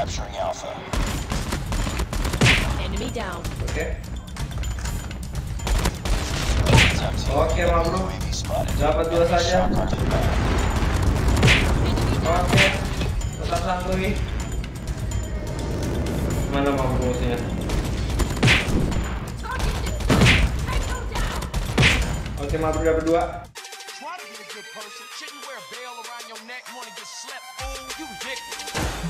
Capturing Alpha. Enemy down. Team. Oke, spotted. Dapat dua saja. Oke. Tetap santuy. Mana mau musuhnya? Oke, Mabro dapat dua. Try to be a good person. Shouldn't wear a bell around your neck. Wanna get slept? Fool, you ridiculous.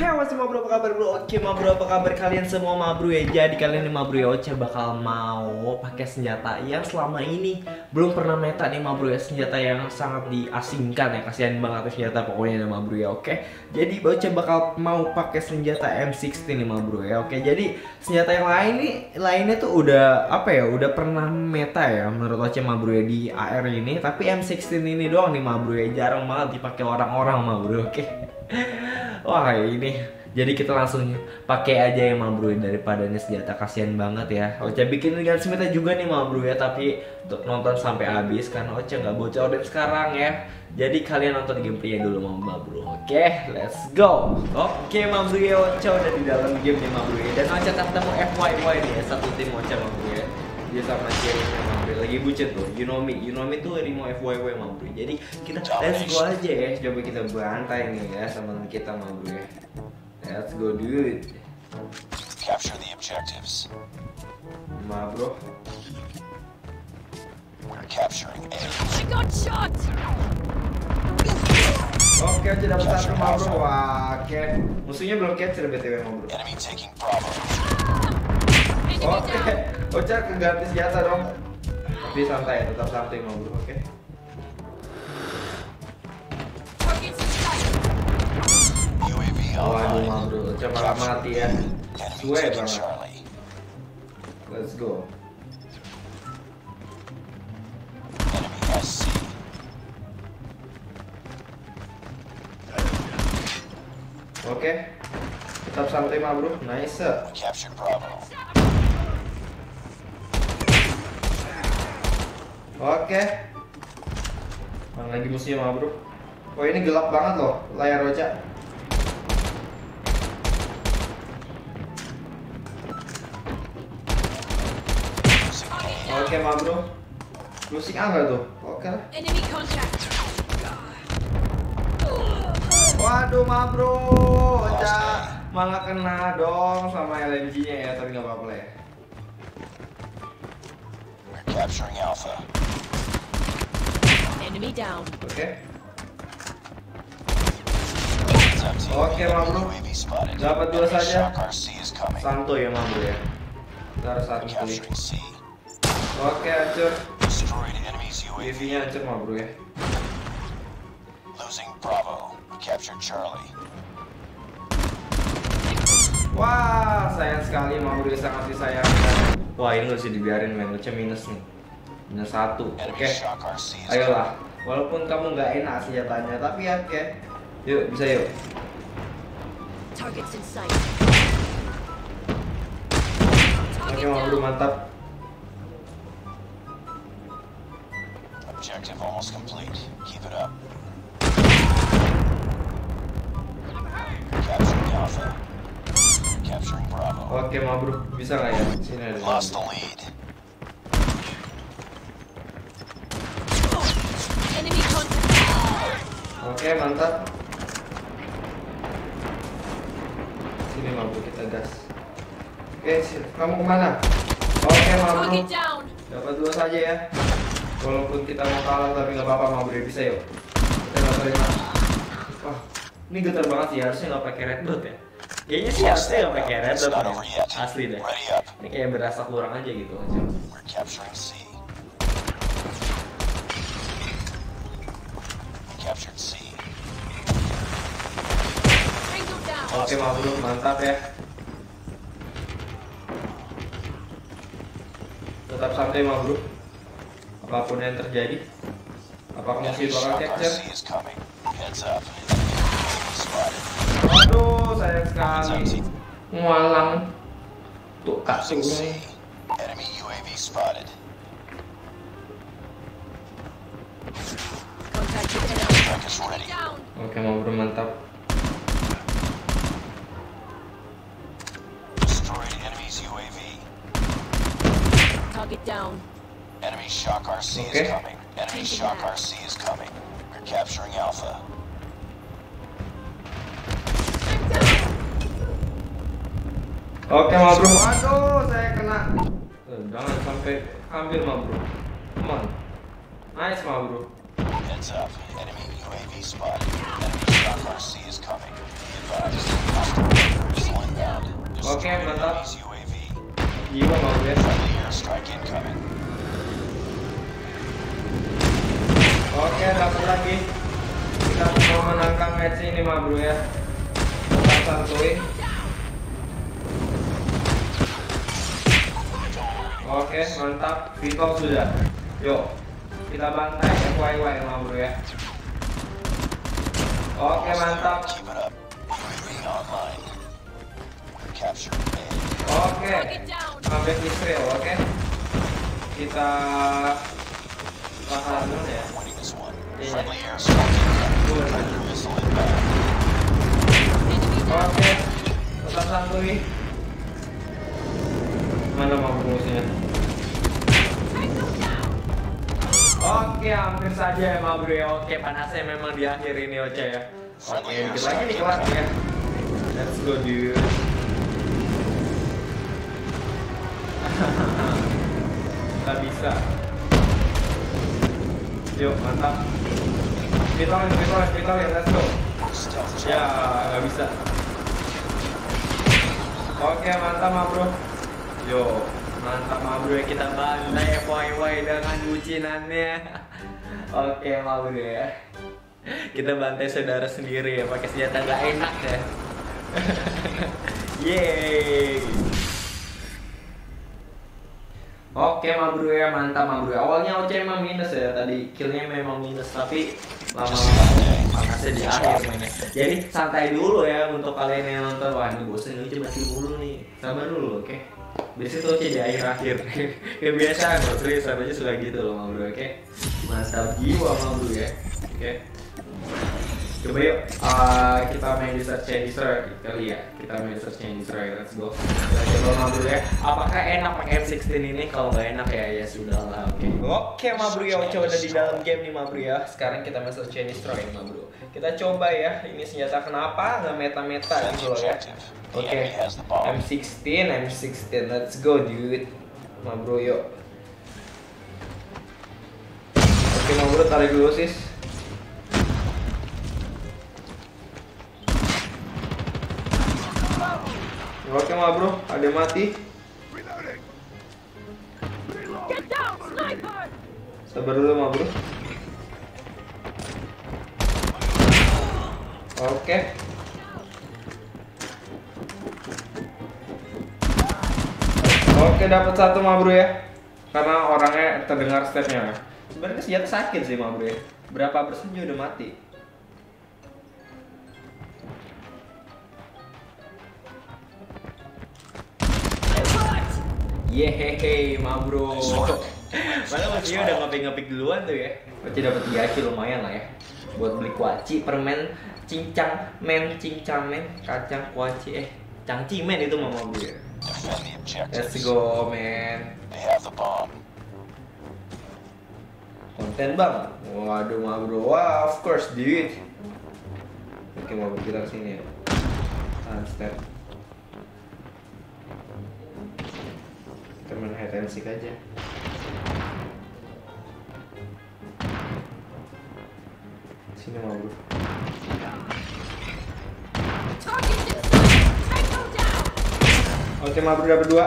What's up bro, apa kabar bro? Oke ma bro, apa kabar kalian semua ma bro? Ya? Jadi kalian nih ma bro ya Oce bakal mau pakai senjata yang selama ini belum pernah meta nih ma bro ya. Senjata yang sangat diasingkan ya, kasihan banget tuh senjata pokoknya nih ma bro ya oke. Jadi Oce bakal mau pakai senjata M16 nih ma bro ya oke. Jadi senjata yang lain nih, lainnya tuh udah apa ya, udah pernah meta ya menurut Oce ma bro ya di AR ini. Tapi M16 ini doang nih ma bro ya, jarang banget dipakai orang-orang ma bro oke Wah ini. Jadi kita langsung pakai aja ya ma bro daripada ini senjata kasihan banget ya. Ocha bikin gunsmith juga nih ma bro ya. Tapi untuk nonton sampai habis karena Ocha nggak bocorin sekarang ya. Jadi kalian nonton gameplaynya dulu ma bro. Oke let's go. Oke ma bro ya. Ocha udah di dalam game nih ma bro ya. Dan Ocha ketemu FYY nih ya satu tim Ocha ma bro ya. Dia sama bro lagi bucin tuh you know me you know me tuh Rimo FYY ma bro. Jadi kita let's go aja ya. Coba kita bantai nih ya sama teman kita ma bro ya. Let's go dude. Capture the objectives. ma bro. We're capturing A. I got shot. oke aja dapat satu ma bro. wah oke musuhnya belum capture btw ma bro. Enemy taking Bravo. Enemy oke. down. Ocha keganti senjata dong tapi santai tetap santai ma bro oke. UAV waduh online. ma bro malah mati ya taking banget let's go oke tetap santai ma bro nice We captured Bravo. Oke. Mana lagi musuhnya ma bro? Oh ini gelap banget loh layar Ocha. Losing A. Oke ma bro. Losing A nggak tuh? Oke lah. Waduh ma bro, Ocha malah kena dong sama LMG-nya ya, tapi nggak apa-apa ya. We're capturing Alpha. Enemy down. Oke. Spotted. Dapat dua saja. Santuy ya ma bro ya. Kita harus santuy. Oke hancur. UAV. UAV-nya hancur ma bro ya. Losing Bravo. We captured Charlie. Wah, sayang sekali ma bro sangat disayangkan. Wah ini bisa dibiarin men, Ocha minus nih. Minus satu. Oke. Is Ayolah, walaupun kamu nggak enak senjatanya, tapi ya oke. Yuk, bisa yuk. Oke, Target mau mantap. Objective almost complete. Keep it up. Capturing Alpha. Capturing Bravo. Oke, mau bro, bisa nggak ya? Sini ada. Lost the lead. Oke, mantap. Sini bro, kita gas. Oke, si- kamu ke mana? Oke. Target down. Dapat dua saja ya. Walaupun kita mau kalah tapi nggak apa-apa mau bro, bisa yuk. Kita nggak terima. Wah, ini getar banget sih. Harusnya nggak pakai red dot ya. Kayaknya sih harusnya nggak pakai red dot ya. Asli deh. Ini kayak berasa kurang aja gitu aja. We're capturing C. We captured C. Oke, mau bro, mantap ya. Tetap santai mau bro. Apa pun yang terjadi. Apakah masih bakal capture? Waduh, sayang sekali. Mualang. Tuh, kasih. Oke, ma bro mantap. Destroyed enemy's UAV. Target down. Enemy shock RC Okay. is coming. Enemy shock. RC is coming. We're capturing Alpha. Oke, ma bro. Aduh, saya kena. Eh, Jangan sampai ambil ma bro. Come on. Nice ma bro. Heads up. Enemy UAV spotted. Enemy shock is coming. Be advised. Hostile missile inbound. Destroyed Okay, mantap. enemy's UAV. Ya. Friendly airstrike incoming. Oke, dapat lagi. Kita mau menangkan match ini ma bro ya. Tetap santuy. Oke, mantap. Recall sudah. Yuk, kita bantai FYY ma bro ya. Oke, mantap. Oke, sampai Israel, oke. Kita tahan dulu ya. Down. Oke, tetap santuy. Mana mau musuhnya? Oke, hampir saja ya Ma Bro ya. Oke, panasnya memang di akhir ini Oce ya. Oke, dikit lagi nih kelar ya. Let's go dude. Kita bisa. Yuk, mantap. Pitolin, pitolin, pitolin, let's go. Ya, nggak bisa. Oke, mantap Ma Bro. Yo, mantap Ma Bro ya kita bantai FYY dengan bucinannya. Oke, Ma Bro ya. Kita bantai saudara sendiri ya pakai senjata nggak enak ya. Yeay. Oke Ma Bro ya, mantap Ma Bro. Awalnya Oce emang minus ya, tadi killnya memang minus tapi lama-lama panasnya di akhir mainnya. Jadi santai dulu ya untuk kalian yang nonton. Wah ini bosen ini coba dulu nih. Sabar dulu, oke. Biasanya tuh Oce di akhir-akhir. Kebiasaan bro, serius aja suka gitu loh Ma Bro, oke. Mantap jiwa Ma Bro ya. Oke. Coba yuk, uh, kita main di search and destroy kali ya. Kita main search and destroy, let's go. Kita coba mabru ya. Apakah enak pakai M16 ini? Kalau nggak enak ya ya sudah lah, oke. Oke mabru ya, coba udah di dalam game nih mabru ya. Sekarang kita main search and destroy mabru. Kita coba ya, ini senjata kenapa nggak meta-meta gitu loh ya. Oke, bomb. M16, M16, let's go dude. Mabru yuk. Oke mabru tarik dulu sis. Oke ma bro, ada mati. Sabar dulu ma bro. Oke. Oke dapat satu ma bro ya. Karena orangnya terdengar stepnya. Sebenarnya senjata sakit sih ma bro ya. Berapa persen dia udah mati? Yehehe, ma bro. Nice work. Padahal musuhnya udah ngepik-ngepik duluan tuh ya. Berarti dapat 3 kill lumayan lah ya. Buat beli kuaci, permen, cincang, men, cincang men, kacang, kuaci, eh, cangci men itu mama gue. Let's go men. Konten bang. Waduh ma bro. Wah, of course dude. Oke mau kita ke sini ya. Tahan main hide and seek aja. Sini ma bro. Oke ma bro dapat dua.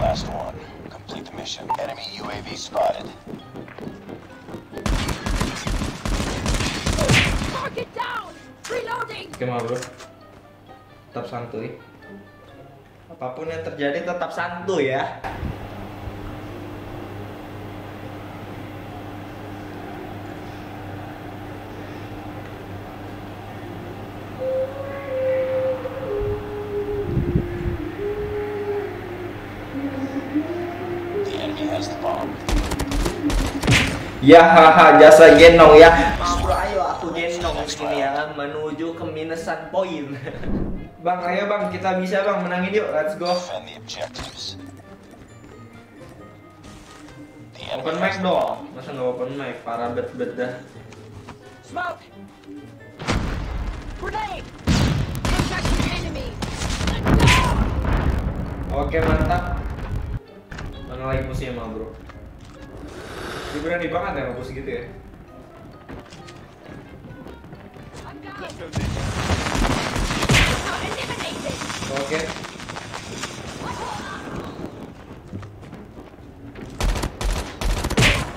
Last one. Mission. Enemy UAV spotted. Target down. Reloading. Oke ma bro. Tetap santuy. Apa pun yang terjadi tetap santuy ya. Ya haha jasa gendong ya. Ma bro ayo aku gendong sini ya menuju ke minusan poin. bang ayo bang kita bisa bang menangin yuk let's go. Open mic dong. Masa nggak open mic? Parah bet bet dah. Smoke! Grenade! Contact with the enemy! Oke mantap. Mana lagi musuhnya mah bro? Dia berani banget ya ngebus gitu ya. Oke.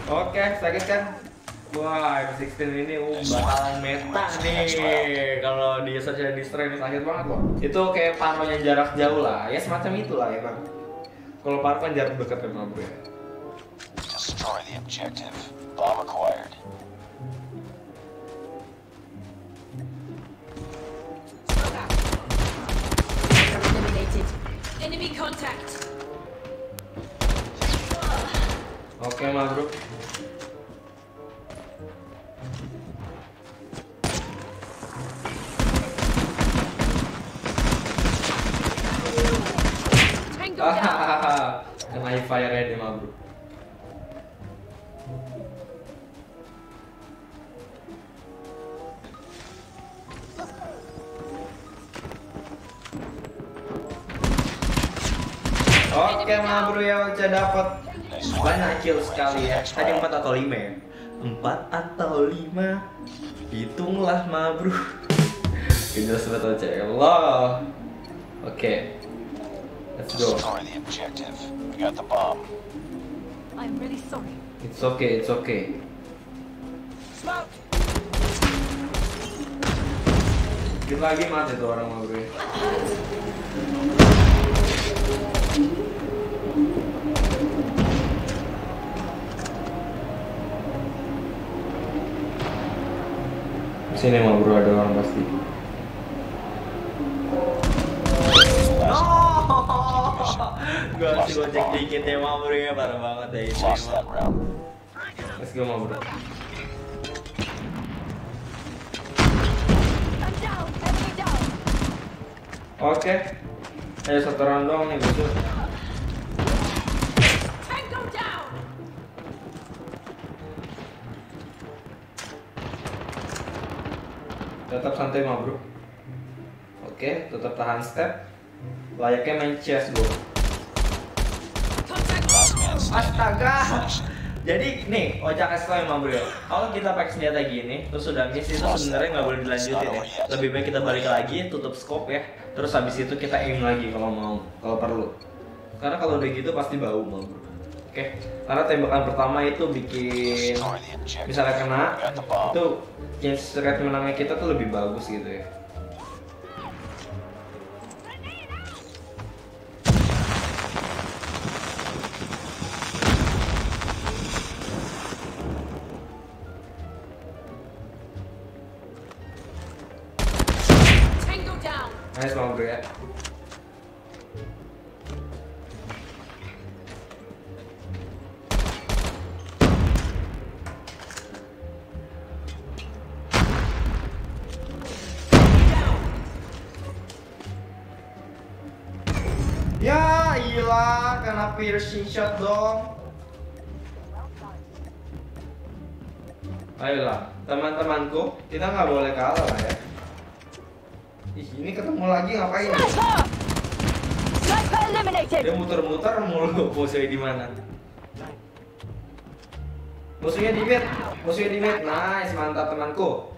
Oke, sakit kan? Wah, M16 ini um, bakalan meta nih kalau di social destroy ini sakit banget loh. Itu kayak panonya jarak jauh lah, ya semacam itulah emang. Kalau pano kan jarak dekat memang bro ya. Destroy the objective. Bomb acquired. Eliminated. Enemy contact! Oke mah bro. Hahaha. Kena high fire ya dia bro. Oke mah bro ya udah dapat banyak kill sekali ya. Tadi 4 atau 5 ya? 4 atau 5 Hitunglah mah bro Kita sebut aja ya Allah Oke Let's go Destroy the objective. We got the bomb. I'm really sorry. It's okay, it's okay Smoke! Dikit lagi mati tuh orang mah bro. Sini mah bro ada orang pasti Gua harus gocek dikit ya mah bro ya parah banget ya ini mah. round. Let's go bro! Oke Ayo satu round doang nih besok! Tetap santai mah bro. Oke, tetap tahan step. Layaknya main chess bro. Contact! Last man standing. Astaga. Jadi nih, ojek kasih tau mah bro. Kalau kita pakai senjata gini, terus sudah miss itu sebenarnya nggak boleh dilanjutin ya. Lebih baik kita balik lagi, tutup scope ya. Terus habis itu kita aim lagi kalau mau, kalau perlu. Karena kalau udah gitu pasti bau bro. Oke, karena tembakan pertama itu bikin misalnya kena itu chance rate menangnya kita tuh lebih bagus gitu ya ya Ya iyalah, kena piercing shot dong. Ayolah, teman-temanku, kita nggak boleh kalah lah ya. Ih, ini ketemu lagi ngapain? Dia muter-muter mulu musuhnya di mana? Musuhnya di mid, musuhnya di mid. Nice, mantap temanku.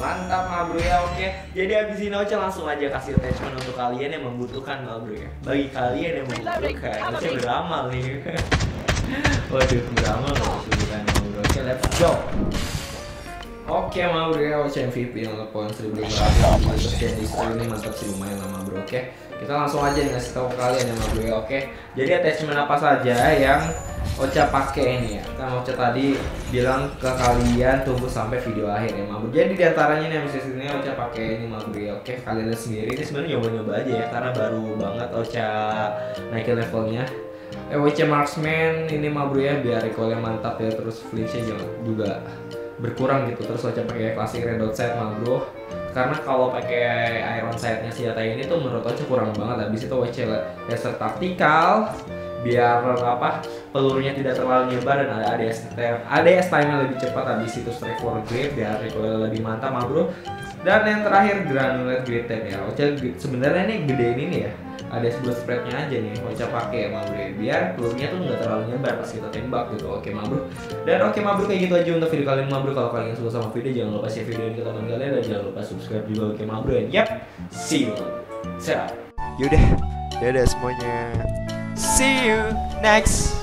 Mantap ma bro ya, oke. Jadi abis ini Ocha langsung aja kasih attachment untuk kalian yang membutuhkan ma bro ya. Bagi kalian yang membutuhkan, Ocha beramal nih. Waduh, beramal nggak kesulitan ma bro. Oke, let's go. Oke ma bro ya, Ocha MVP yang poin 1500 Terus di stream ini mantap sih lumayan lama bro, oke. Kita langsung aja ngasih tahu kalian ya bro ya, oke. Jadi attachment apa saja yang Ocha pakai ini ya? Kan Ocha tadi bilang ke kalian tunggu sampai video akhir ya ma bro. Jadi di antaranya nih misalnya sini Ocha pakai ini bro ya, oke. Kalian sendiri, ini sebenarnya nyoba-nyoba aja ya Karena baru banget Ocha naikin levelnya. EWC Marksman ini mah bro ya biar recoilnya mantap ya terus flinchnya juga berkurang gitu. Terus lo pakai klasik red dot sight mah bro karena kalau pakai iron sight-nya senjata ini tuh menurut Oce kurang banget. Habis itu Oce laser taktikal biar apa pelurunya tidak terlalu nyebar dan ada ADS ADS time lebih cepat. Habis itu strike for grade biar recoil lebih mantap mah bro dan yang terakhir granulate grade time ya. Sebenarnya ini gedein ini ya ada sebuah spreadnya aja nih Ocha pakai ma bro biar pelurunya tuh nggak terlalu nyebar pas kita tembak gitu oke ma bro dan oke ma bro kayak gitu aja untuk video kali ini ma bro kalau kalian suka sama video jangan lupa share video ini ke teman kalian dan jangan lupa subscribe juga oke ma bro and yap see you. Ciao. Yaudah, dadah semuanya. See you next